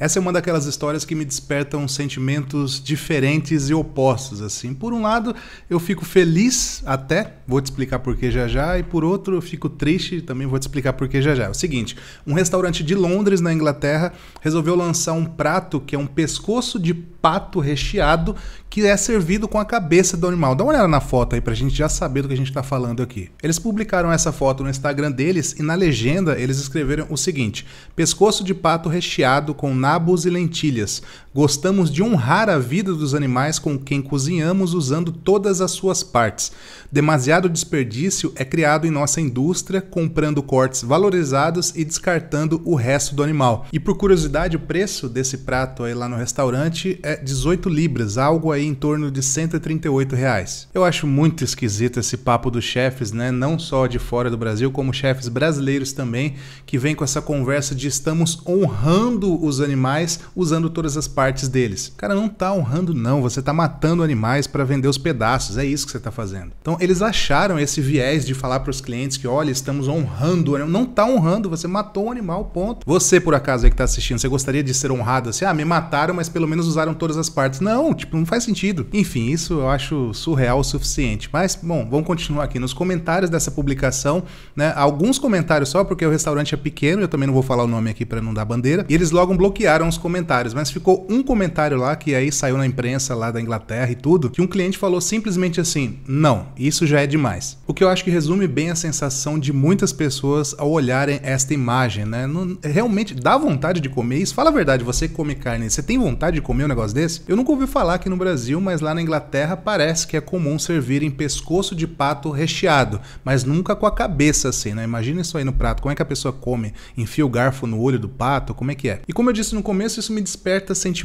Essa é uma daquelas histórias que me despertam sentimentos diferentes e opostos, assim. Por um lado, eu fico feliz até, vou te explicar por que já já, e por outro, eu fico triste, também vou te explicar por que já já. É o seguinte, um restaurante de Londres, na Inglaterra, resolveu lançar um prato que é um pescoço de pato recheado que é servido com a cabeça do animal. Dá uma olhada na foto aí pra gente já saber do que a gente tá falando aqui. Eles publicaram essa foto no Instagram deles e na legenda eles escreveram o seguinte: pescoço de pato recheado com nabos e lentilhas. Gostamos de honrar a vida dos animais com quem cozinhamos usando todas as suas partes. Demasiado desperdício é criado em nossa indústria, comprando cortes valorizados e descartando o resto do animal. E por curiosidade, o preço desse prato aí lá no restaurante é 18 libras, algo aí em torno de 138 reais. Eu acho muito esquisito esse papo dos chefes, né? Não só de fora do Brasil, como chefes brasileiros também, que vem com essa conversa de estamos honrando os animais usando todas as partes deles. Cara, não tá honrando não, você tá matando animais para vender os pedaços, é isso que você tá fazendo. Então eles acharam esse viés de falar para os clientes que, olha, estamos honrando o animal. Não tá honrando, você matou um animal, ponto. Você, por acaso, aí que tá assistindo, você gostaria de ser honrado assim? Ah, me mataram, mas pelo menos usaram todas as partes. Não, tipo, não faz sentido. Enfim, isso eu acho surreal o suficiente. Mas, bom, vamos continuar aqui. Nos comentários dessa publicação, né? Alguns comentários só, porque o restaurante é pequeno, eu também não vou falar o nome aqui para não dar bandeira. E eles logo bloquearam os comentários, mas ficou um comentário lá que aí saiu na imprensa lá da Inglaterra e tudo, que um cliente falou simplesmente assim: não, isso já é demais. O que eu acho que resume bem a sensação de muitas pessoas ao olharem esta imagem, né? Não, realmente dá vontade de comer isso? Fala a verdade, você come carne, você tem vontade de comer um negócio desse? Eu nunca ouvi falar aqui no Brasil, mas lá na Inglaterra parece que é comum servir em pescoço de pato recheado, mas nunca com a cabeça assim, né? Imagina isso aí no prato, como é que a pessoa come? Enfia o garfo no olho do pato, como é que é? E como eu disse no começo, isso me desperta sentimentos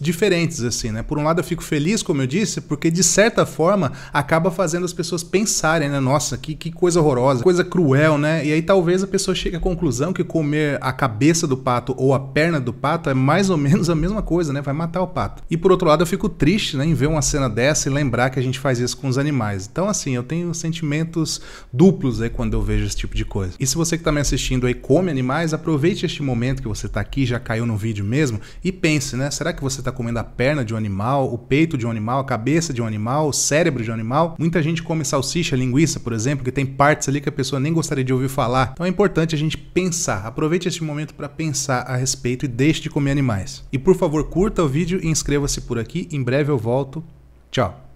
diferentes assim, né? Por um lado eu fico feliz, como eu disse, porque de certa forma acaba fazendo as pessoas pensarem, né? Nossa, que, que coisa horrorosa, coisa cruel, né? E aí talvez a pessoa chegue à conclusão que comer a cabeça do pato ou a perna do pato é mais ou menos a mesma coisa, né? Vai matar o pato. E por outro lado, eu fico triste, né, em ver uma cena dessa e lembrar que a gente faz isso com os animais. Então, assim, eu tenho sentimentos duplos aí quando eu vejo esse tipo de coisa. E se você que tá me assistindo aí come animais, aproveite este momento que você tá aqui, já caiu no vídeo mesmo, e pense, né? Será que você tá comendo a perna de um animal, o peito de um animal, a cabeça de um animal, o cérebro de um animal? Muita gente come salsicha, linguiça, por exemplo, que tem partes ali que a pessoa nem gostaria de ouvir falar. Então é importante a gente pensar. Aproveite este momento para pensar a respeito e deixe de comer animais. E por favor, curta o vídeo e inscreva-se por aqui. Em breve eu volto. Tchau.